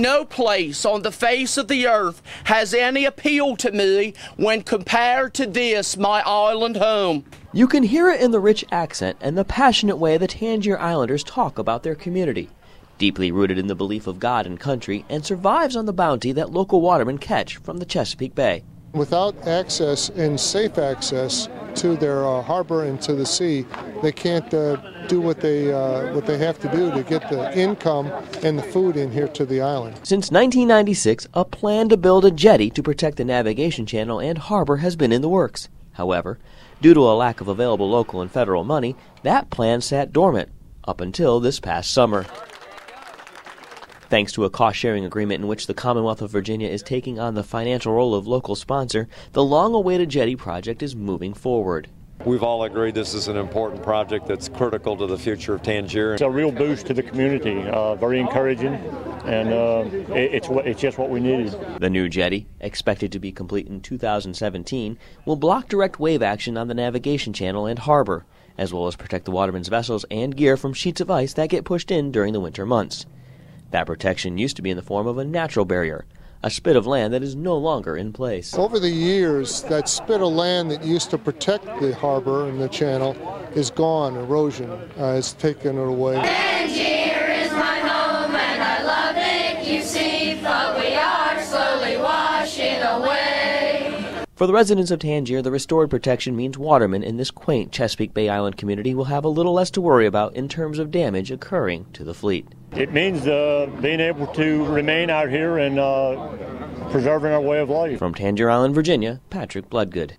no place on the face of the earth has any appeal to me when compared to this, my island home. You can hear it in the rich accent and the passionate way the Tangier Islanders talk about their community. Deeply rooted in the belief of God and country, and survives on the bounty that local watermen catch from the Chesapeake Bay. Without access and safe access to their uh, harbor and to the sea, they can't uh, do what they uh, what they have to do to get the income and the food in here to the island. Since 1996, a plan to build a jetty to protect the navigation channel and harbor has been in the works. However, due to a lack of available local and federal money, that plan sat dormant up until this past summer. Thanks to a cost sharing agreement in which the Commonwealth of Virginia is taking on the financial role of local sponsor, the long awaited jetty project is moving forward. We've all agreed this is an important project that's critical to the future of Tangier. It's a real boost to the community, uh, very encouraging, and uh, it, it's, it's just what we needed. The new jetty, expected to be complete in 2017, will block direct wave action on the navigation channel and harbor, as well as protect the watermen's vessels and gear from sheets of ice that get pushed in during the winter months. That protection used to be in the form of a natural barrier, a spit of land that is no longer in place. Over the years, that spit of land that used to protect the harbor and the channel is gone. Erosion uh, has taken it away. Tangier is my home and I love it, you see, For the residents of Tangier, the restored protection means watermen in this quaint Chesapeake Bay Island community will have a little less to worry about in terms of damage occurring to the fleet. It means uh, being able to remain out here and uh, preserving our way of life. From Tangier Island, Virginia, Patrick Bloodgood.